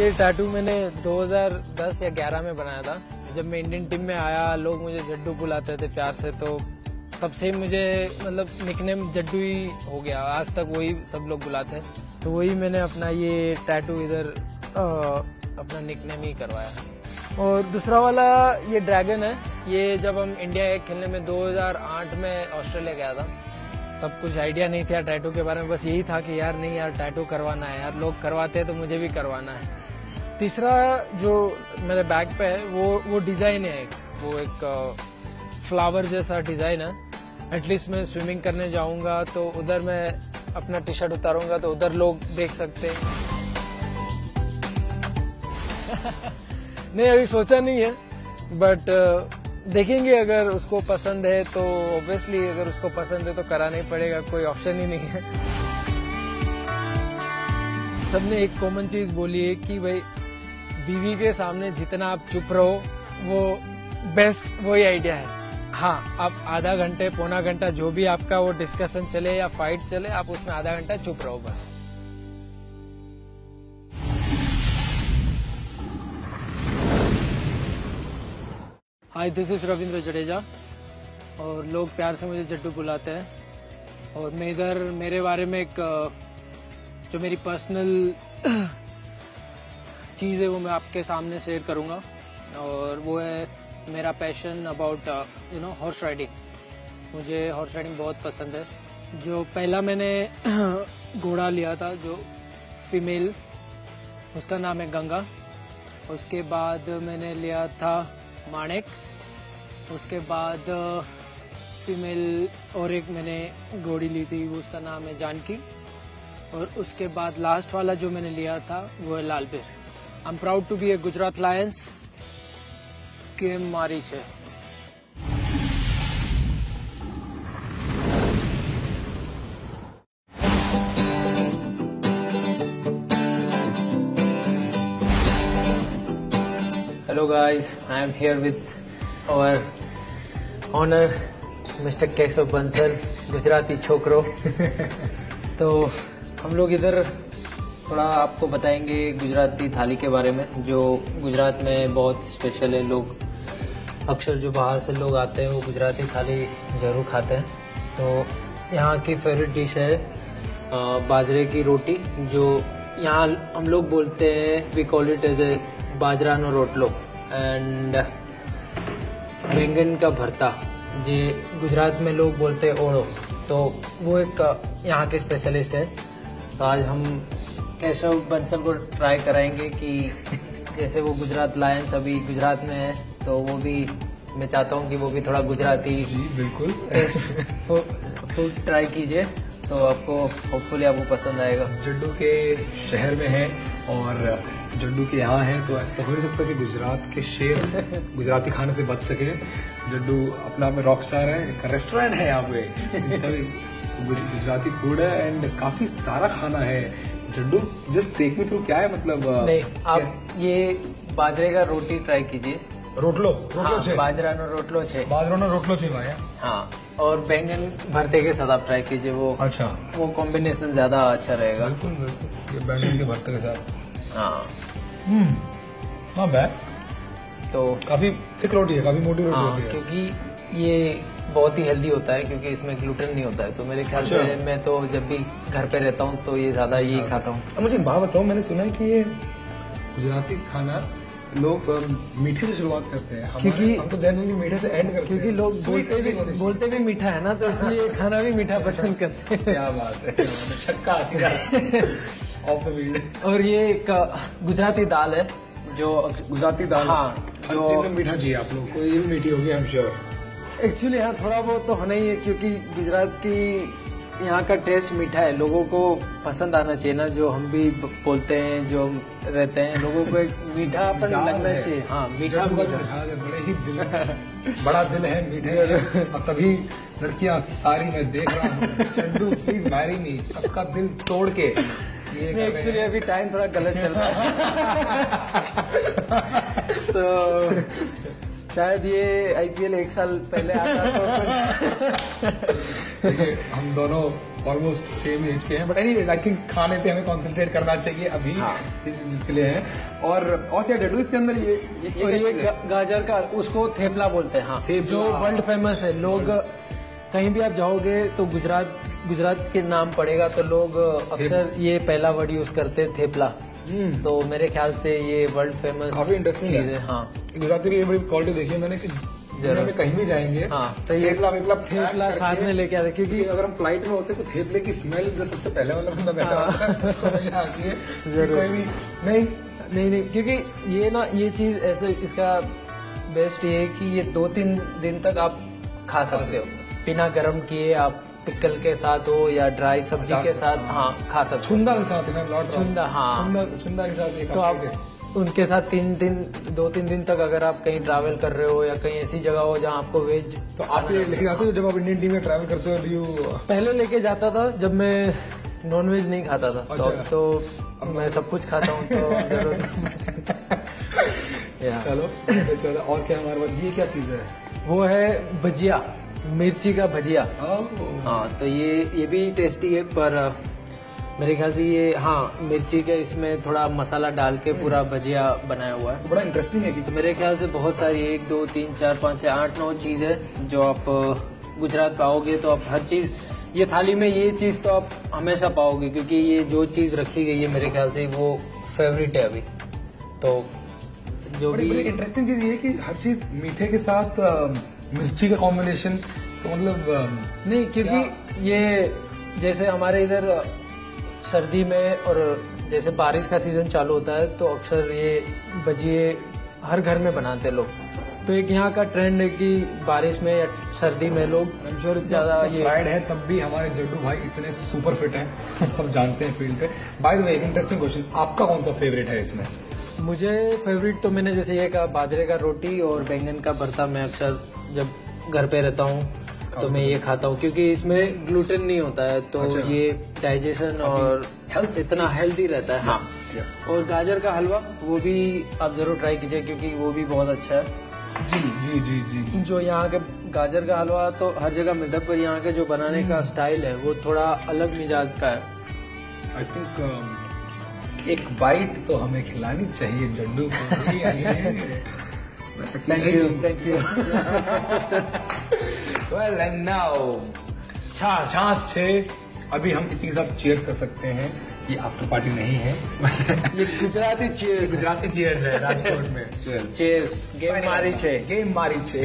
ये टैटू मैंने 2010 या 11 में बनाया था। जब मैं इंडियन टीम में आया लोग मुझे जड्डू बुलाते थे प्यार से तो तब से मुझे मतलब निकनेम जड्डू ही हो गया। आज तक वही सब लोग बुलाते हैं। तो वही मैंने अपना ये टैटू इधर अ, अपना निकनेम ही करवाया। और दूसरा वाला ये ड्रैगन है। ये जब हम इंडिया खेलने में 2008 में ऑस्ट्रेलिया गया था तब कुछ आइडिया नहीं था टैटू के बारे में। बस यही था कि यार नहीं यार टैटू करवाना है। यार लोग करवाते हैं तो मुझे भी करवाना है। तीसरा जो मेरे बैग पे है, वो वो डिज़ाइन है एक। वो एक फ्लावर जैसा डिज़ाइन है। एटलीस्ट मैं स्विमिंग करने जाऊँगा तो उधर मैं अपना टी शर्ट उतारूँगा तो उधर लोग देख सकते हैं। नहीं, अभी सोचा नहीं है बट देखेंगे अगर उसको पसंद है तो ऑब्वियसली अगर उसको पसंद है तो कराना ही पड़ेगा, कोई ऑप्शन ही नहीं है। सबने एक कॉमन चीज़ बोली है कि भाई बीवी के सामने जितना आप चुप रहो, वो बेस्ट वही आइडिया है। हाँ आप आधा घंटे, पौना घंटा जो भी आपका वो डिस्कशन चले या फाइट चले, आप उसमें आधा घंटा चुप रहो बस। Hi this is Ravindra Jadeja और लोग प्यार से मुझे जड्डू बुलाते हैं। और मैं इधर, मेरे बारे में एक जो मेरी पर्सनल चीज़ है वो मैं आपके सामने शेयर करूँगा। और वो है मेरा passion about you know horse riding मुझे हॉर्स राइडिंग बहुत पसंद है। जो पहला मैंने घोड़ा लिया था, जो फीमेल उसका नाम है गंगा। उसके बाद मैंने लिया था माणिक। उसके बाद फीमेल और एक मैंने घोड़ी ली थी उसका नाम है जानकी। और उसके बाद लास्ट वाला जो मैंने लिया था, वो है Lalbir. I am proud to be a Gujarat lions के मारी છે Hello guys, I am here with our honor Mr. Keshav Bansal Gujarati छोकरो तो हम लोग इधर थोड़ा आपको बताएँगे गुजराती थाली के बारे में, जो गुजरात में बहुत स्पेशल है। लोग, अक्सर जो बाहर से लोग आते हैं, वो गुजराती थाली ज़रूर खाते हैं। तो यहाँ की फेवरेट डिश है बाजरे की रोटी, जो यहाँ हम लोग बोलते हैं we call it as a बाजरानो रोटलो। एंड बैंगन का भरता जे गुजरात में लोग बोलते हैं ओढ़ो तो वो एक यहाँ के स्पेशलिस्ट है। तो आज हम केशव बंसल को ट्राई कराएँगे कि जैसे वो गुजरात लायंस अभी गुजरात में है तो वो भी मैं चाहता हूँ कि वो भी थोड़ा गुजराती जी बिल्कुल। फ़ूड ट्राई कीजिए तो आपको होपफुली आपको पसंद आएगा। जड्डू के शहर में है और जड्डू के यहाँ है तो ऐसा तो हो नहीं सकता कि गुजरात के शेर गुजराती खाने से बच सके। जड्डू अपना आप में रॉक स्टार है एक रेस्टोरेंट है यहाँ पे। गुजराती फ़ूड है एंड काफ़ी सारा खाना है। Jaddu just take me through क्या है मतलब अ, नहीं आप ये बाजरे का रोटी ट्राई कीजिए। रोटलो रोटलो हाँ छे। बाजरानो रोटलो छे। बाजरो रोटलो छे भाई हाँ। और बैंगन भरते के साथ आप ट्राई कीजिए वो अच्छा। वो कॉम्बिनेशन ज़्यादा अच्छा रहेगा। बिल्कुल बिल्कुल ये बैंगन के भरते के साथ। हाँ। हम्म बैड तो काफ़ी थिक रोटी है काफ़ी मोटी रोटी हाँ है। क्योंकि ये बहुत ही हेल्दी होता है क्योंकि इसमें ग्लूटेन नहीं होता है। तो मेरे ख्याल से अच्छा। मैं तो जब भी घर पे रहता हूँ तो ये ज़्यादा यही खाता हूँ। मुझे बात बताओ मैंने सुना है कि ये गुजराती खाना लोग मीठे से शुरुआत करते हैं। क्योंकि- हम तो जनरली मीठे से एंड करते क्योंकि लोग बोलते भी बोलते भी मीठा है ना तो इसलिए खाना भी मीठा पसंद करते हैं। क्या बात है। छक्का और ये एक गुजराती दाल है जो गुजराती दाल। हाँ, जो- मीठा चाहिए आप लोग को। ये भी मीठी होगी आई एम श्योर एक्चुअली हाँ थोड़ा बहुत तो होना ही है क्योंकि गुजरात की यहाँ का टेस्ट मीठा है। लोगों को पसंद आना चाहिए ना जो हम भी बोलते हैं जो हम रहते हैं लोगों को एक मीठापन मिजाज लगना। चाहिए। हाँ मीठा मीठा बड़े ही दिल बड़ा दिल है मीठे और तभी लड़कियाँ सारी मैं देख रहा हूँ। चंडू प्लीज़ मैरी मी सबका दिल तोड़ के एक्चुअली अभी टाइम थोड़ा गलत चल रहा है। तो शायद ये आईपीएल एक साल पहले आता तो हम दोनों ऑलमोस्ट सेम एज के हैं बट एनी आई थिंक खाने पे हमें कंसंट्रेट करना चाहिए अभी हाँ। जिसके लिए है। और और क्या डड्डू इसके अंदर ये ये, और ये, ये है? गा- गाजर का उसको थेपला बोलते हैं हाँ। थेपला। जो वर्ल्ड फ़ेमस है लोग कहीं भी आप जाओगे तो गुजरात गुजरात के नाम पड़ेगा तो लोग अक्सर ये पहला वर्ड यूज़ करते हैं थेपला। हम्म, तो मेरे ख्याल से ये वर्ल्ड फ़ेमस काफ़ी इंटरेस्टिंग चीज़ है है हाँ। गुजराती की ये बड़ी क्वालिटी देखी है मैंने कि दुनिया में कहीं भी जाएँगे हाँ, तो ये थेपला वेपला थेपला साथ में लेके आते क्योंकि अगर हम फ़्लाइट में होते तो थेपले की स्मेल जो सबसे पहले वाला बंदा बैठा होता है आती है। कोई भी नहीं। नहीं नहीं क्योंकि ये ना ये चीज़ ऐसे इसका बेस्ट ये है कि ये दो तीन दिन तक आप खा सकते हो। बिना गर्म किए आप पिकल के साथ हो या ड्राई सब्ज़ी के साथ साथ, हाँ खा सकते हो। छुंदा के साथ छुंदा, हाँ। छुंदा के साथ तो आप उनके साथ तीन दिन दो तीन दिन तक अगर आप कहीं ट्रैवल कर रहे हो या कहीं ऐसी जगह हो जहाँ आपको वेज तो आप लेके जाते हो जब आप इंडियन टीम में ट्रैवल करते हो यू पहले लेके जाता था जब मैं नॉन वेज नहीं खाता था। तो अच्छा। अब तो मैं सब कुछ खाता हूँ तो चलो तो चलो और क्या हमारे पास ये क्या चीज़ है? वो है भजिया मिर्ची का भजिया। हाँ तो ये ये भी टेस्टी है पर मेरे ख्याल से ये हाँ मिर्ची के इसमें थोड़ा मसाला डाल के पूरा भजिया बनाया हुआ है। बड़ा इंटरेस्टिंग है कि तो मेरे ख्याल से बहुत सारी एक दो तीन चार पाँच छः आठ नौ चीज़ है जो आप गुजरात पाओगे तो आप हर चीज़ ये थाली में ये चीज़ तो आप हमेशा पाओगे क्योंकि ये जो चीज़ रखी गई है मेरे ख्याल से वो फेवरेट है अभी। तो जो भी इंटरेस्टिंग चीज़ ये कि हर चीज़ मीठे के साथ मिर्ची का कॉम्बिनेशन तो मतलब नहीं क्योंकि ये जैसे हमारे इधर सर्दी में और जैसे बारिश का सीज़न चालू होता है तो अक्सर ये भजिए हर घर में बनाते हैं लोग। तो एक यहाँ का ट्रेंड है कि बारिश में या सर्दी में लोग sure ज़्यादा ये फ्राइड है तब भी हमारे जड्डू भाई इतने सुपर फिट हैं सब जानते हैं फ़ील्ड पे। By the way interesting question आपका कौन सा फेवरेट है इसमें? मुझे फेवरेट तो मैंने जैसे ये कहा बाजरे का रोटी और बैंगन का भरता मैं अक्सर जब घर पे रहता हूँ तो मैं ये खाता हूँ क्योंकि इसमें ग्लूटेन नहीं होता है तो अच्छा। ये डाइजेशन और health- इतना हेल्दी रहता है। हाँ। और गाजर का हलवा वो भी आप ज़रूर ट्राई कीजिए क्योंकि वो भी बहुत अच्छा है। जी जी जी जी। जो यहाँ के गाजर का हलवा तो हर जगह मिलता है पर यहाँ के जो बनाने का स्टाइल है वो थोड़ा अलग मिजाज का है। आई थिंक एक बाइट तो हमें खिलानी चाहिए जड्डू को। Thank you thank you well and now छाछ छे अभी हम इसी के साथ चेयर कर सकते हैं ये आफ्टर पार्टी नहीं है। ये गुजराती चीज़ गुजराती चेयर है राजकोट में। चेयर्स गेम मारी छे। गेम मारी छे।